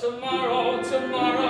tomorrow, tomorrow.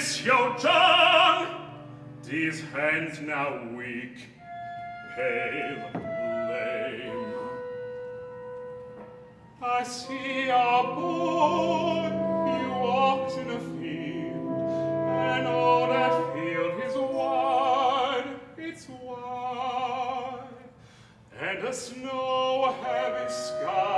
It's your tongue? These hands now weak, pale, lame. I see a boy, he walks in a field, and all that field is wide, it's wide, and a snow-heavy sky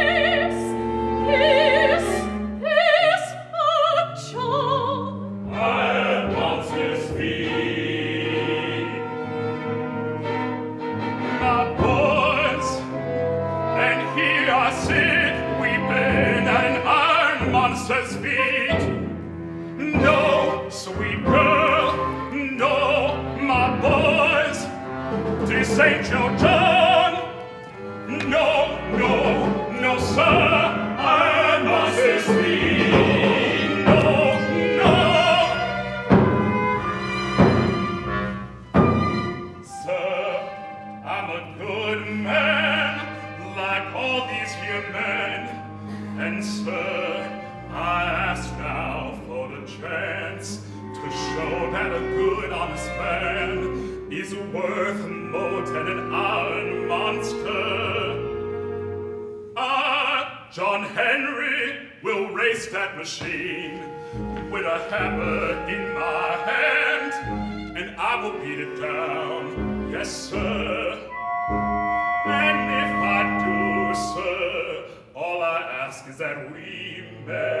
sweet girl, no, my boys, this ain't your turn. No, no, no, sir, I must be. I'm a good man, like all these here men, and sir, that a good honest man is worth more than an iron monster. Ah, John Henry will race that machine with a hammer in my hand, and I will beat it down, yes, sir. And if I do, sir, all I ask is that we may.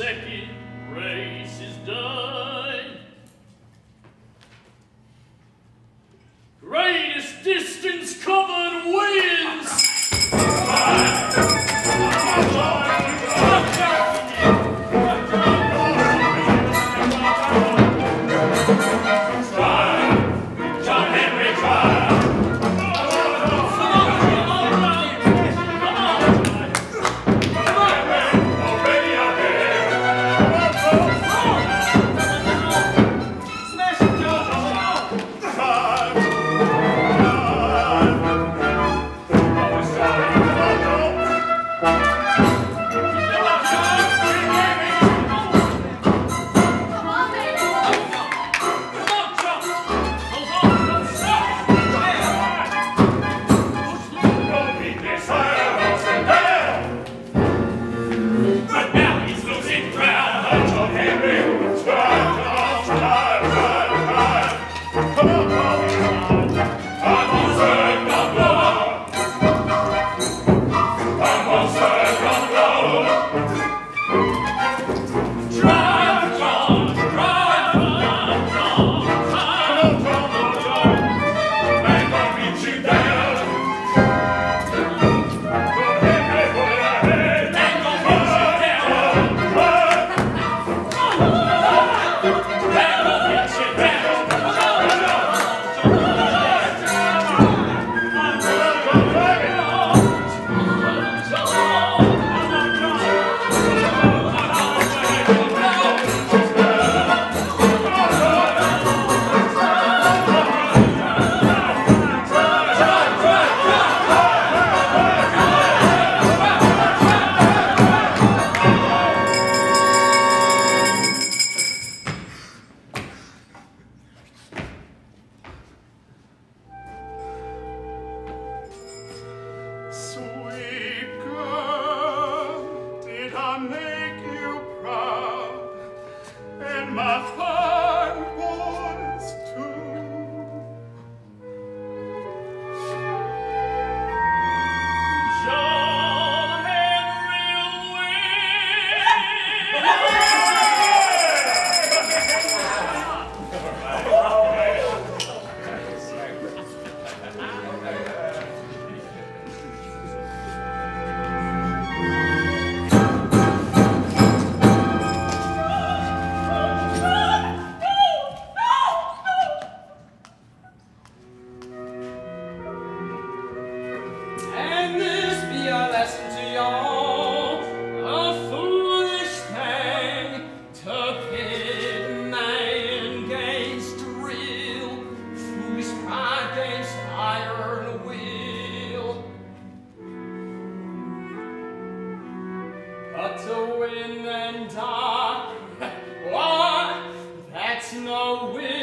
second. But to win and die? why, that's no win.